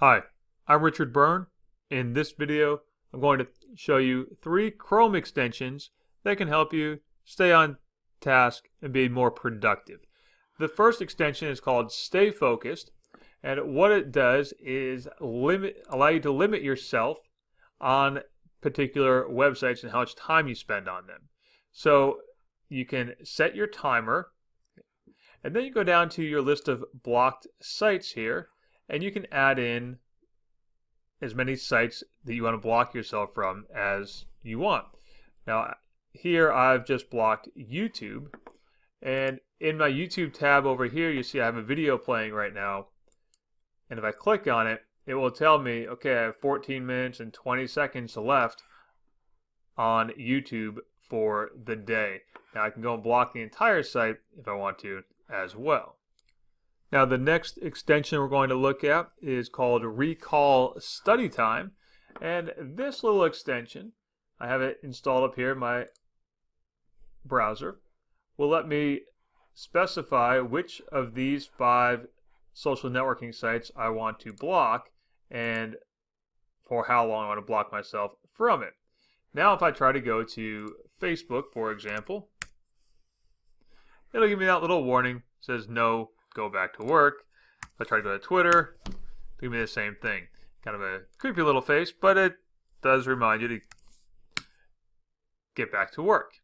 Hi, I'm Richard Byrne. In this video, I'm going to show you three Chrome extensions that can help you stay on task and be more productive. The first extension is called StayFocusd, and what it does is limit allow you to limit yourself on particular websites and how much time you spend on them. So you can set your timer, and then you go down to your list of blocked sites here, and you can add in as many sites that you want to block yourself from as you want. Now, here I've just blocked YouTube, and in my YouTube tab over here, you see I have a video playing right now, and if I click on it, it will tell me, okay, I have 14 minutes and 20 seconds left on YouTube for the day. Now I can go and block the entire site if I want to as well. Now the next extension we're going to look at is called Recall Study Time. And this little extension, I have it installed up here in my browser, will let me specify which of these five social networking sites I want to block and for how long I want to block myself from it. Now if I try to go to Facebook, for example, it'll give me that little warning. Says no, go back to work. If I try to go to Twitter, give me the same thing. Kind of a creepy little face, but it does remind you to get back to work.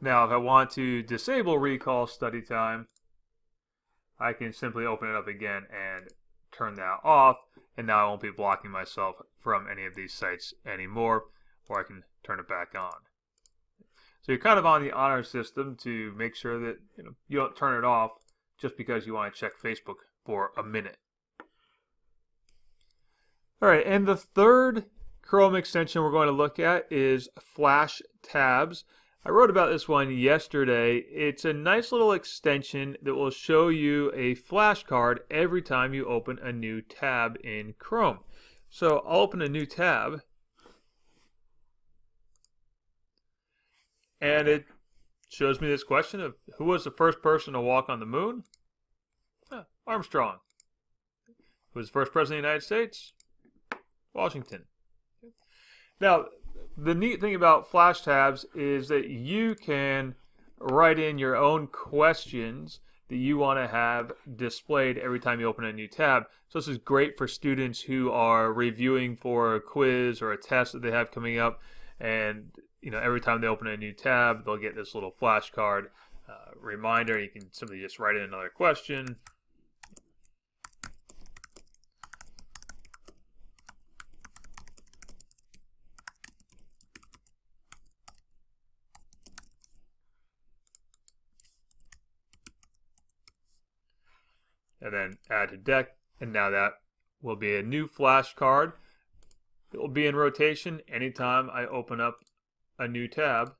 Now, if I want to disable recall study time, I can simply open it up again and turn that off, and now I won't be blocking myself from any of these sites anymore, or I can turn it back on. So you're kind of on the honor system to make sure that you, know, you don't turn it off just because you want to check Facebook for a minute. All right, and the third Chrome extension we're going to look at is Flash Tabs. I wrote about this one yesterday. It's a nice little extension that will show you a flashcard every time you open a new tab in Chrome. So I'll open a new tab and it shows me this question of who was the first person to walk on the moon? Armstrong. Who was the first president of the United States? Washington. Now, the neat thing about flash tabs is that you can write in your own questions that you want to have displayed every time you open a new tab. So this is great for students who are reviewing for a quiz or a test that they have coming up and you know, every time they open a new tab, they'll get this little flashcard uh, reminder. You can simply just write in another question. And then add to deck, and now that will be a new flashcard. It will be in rotation anytime I open up a new tab.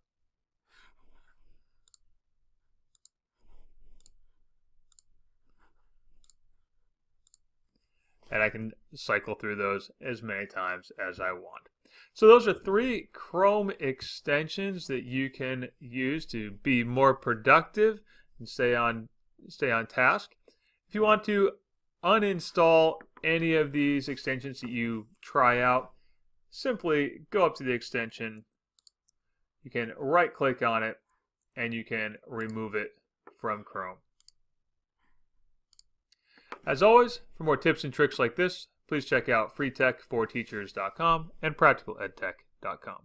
And I can cycle through those as many times as I want. So those are three Chrome extensions that you can use to be more productive and stay on stay on task. If you want to uninstall any of these extensions that you try out, simply go up to the extension you can right click on it and you can remove it from Chrome. As always, for more tips and tricks like this, please check out freetech4teachers.com and practicaledtech.com.